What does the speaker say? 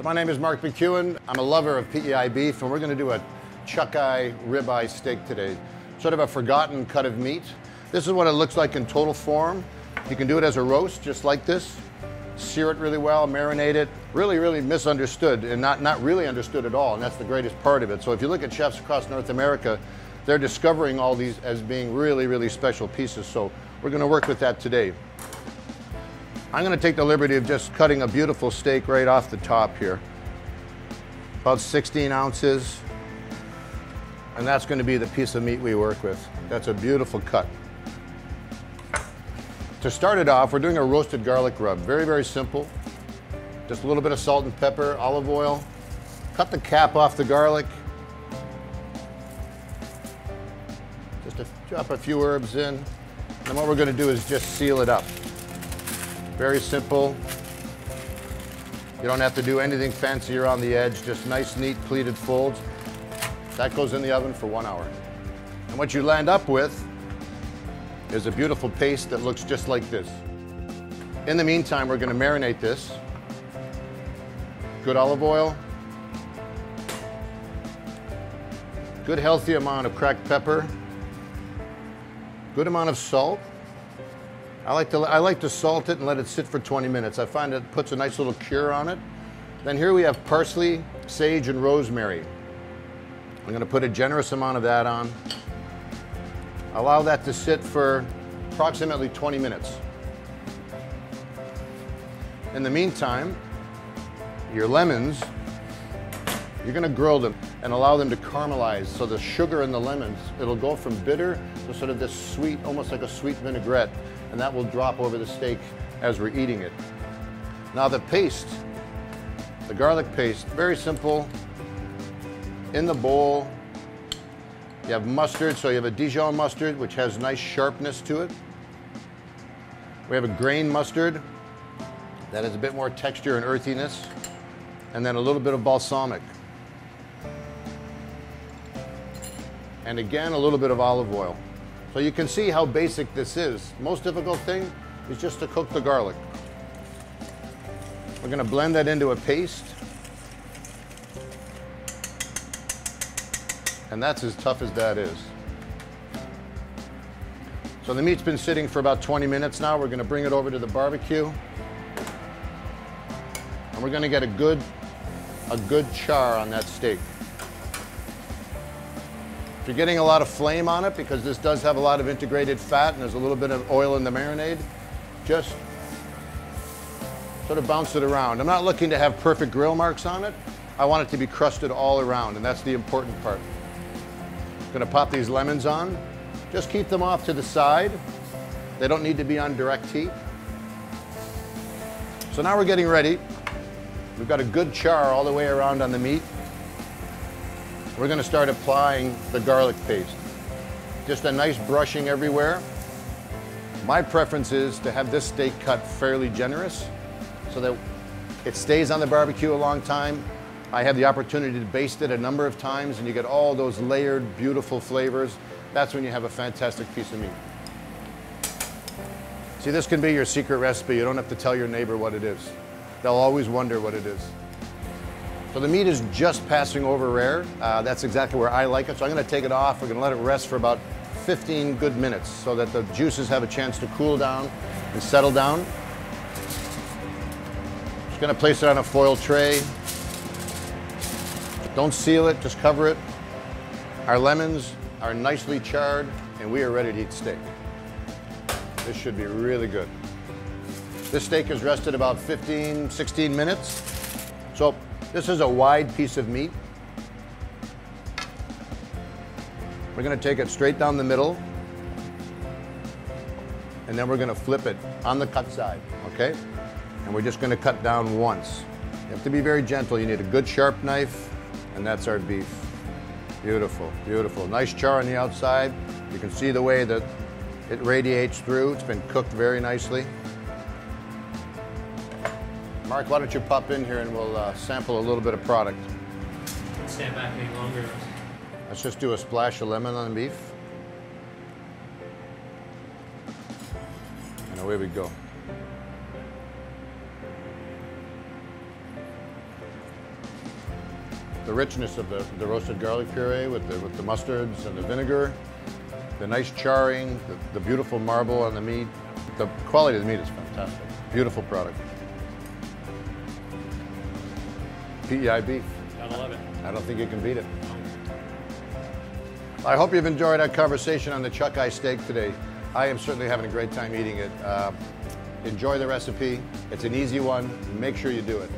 So my name is Mark McEwan. I'm a lover of PEI beef, and we're going to do a chuck eye ribeye steak today. Sort of a forgotten cut of meat. This is what it looks like in total form. You can do it as a roast, just like this. Sear it really well, marinate it. Really, really misunderstood and not, not really understood at all, and that's the greatest part of it. So if you look at chefs across North America, they're discovering all these as being really, really special pieces. So we're gonna work with that today. I'm gonna take the liberty of just cutting a beautiful steak right off the top here. About 16 ounces. And that's gonna be the piece of meat we work with. That's a beautiful cut. To start it off, we're doing a roasted garlic rub. Very, very simple. Just a little bit of salt and pepper, olive oil. Cut the cap off the garlic. Just to drop a few herbs in. And what we're gonna do is just seal it up. Very simple. You don't have to do anything fancy around the edge, just nice, neat pleated folds. That goes in the oven for one hour. And what you land up with is a beautiful paste that looks just like this. In the meantime, we're gonna marinate this. Good olive oil. Good healthy amount of cracked pepper. Good amount of salt. I like, to, I like to salt it and let it sit for 20 minutes. I find it puts a nice little cure on it. Then here we have parsley, sage, and rosemary. I'm gonna put a generous amount of that on. Allow that to sit for approximately 20 minutes. In the meantime, your lemons, you're gonna grill them and allow them to caramelize. So the sugar in the lemons, it'll go from bitter to sort of this sweet, almost like a sweet vinaigrette, and that will drop over the steak as we're eating it. Now the paste, the garlic paste, very simple. In the bowl, you have mustard, so you have a Dijon mustard, which has nice sharpness to it. We have a grain mustard that has a bit more texture and earthiness. And then a little bit of balsamic. And again, a little bit of olive oil. So you can see how basic this is. Most difficult thing is just to cook the garlic. We're gonna blend that into a paste. And that's as tough as that is. So the meat's been sitting for about 20 minutes now. We're gonna bring it over to the barbecue. And we're gonna get a good, a good char on that steak. You're getting a lot of flame on it, because this does have a lot of integrated fat and there's a little bit of oil in the marinade, just sort of bounce it around. I'm not looking to have perfect grill marks on it. I want it to be crusted all around, and that's the important part. Gonna pop these lemons on. Just keep them off to the side. They don't need to be on direct heat. So now we're getting ready. We've got a good char all the way around on the meat. We're gonna start applying the garlic paste. Just a nice brushing everywhere. My preference is to have this steak cut fairly generous so that it stays on the barbecue a long time I have the opportunity to baste it a number of times and you get all those layered, beautiful flavors. That's when you have a fantastic piece of meat. See, this can be your secret recipe. You don't have to tell your neighbor what it is. They'll always wonder what it is. So the meat is just passing over rare. Uh, that's exactly where I like it. So I'm gonna take it off. We're gonna let it rest for about 15 good minutes so that the juices have a chance to cool down and settle down. Just gonna place it on a foil tray. Don't seal it, just cover it. Our lemons are nicely charred and we are ready to eat steak. This should be really good. This steak is rested about 15, 16 minutes. So this is a wide piece of meat. We're gonna take it straight down the middle and then we're gonna flip it on the cut side, okay? And we're just gonna cut down once. You have to be very gentle. You need a good sharp knife and that's our beef. Beautiful, beautiful. Nice char on the outside. You can see the way that it radiates through. It's been cooked very nicely. Mark, why don't you pop in here and we'll uh, sample a little bit of product. Stand back any longer. Let's just do a splash of lemon on the beef. And away we go. the richness of the, the roasted garlic puree with the, with the mustards and the vinegar, the nice charring, the, the beautiful marble on the meat. The quality of the meat is fantastic. Beautiful product. PEI beef. Gotta love it. I don't think you can beat it. I hope you've enjoyed our conversation on the chuck eye steak today. I am certainly having a great time eating it. Uh, enjoy the recipe. It's an easy one. Make sure you do it.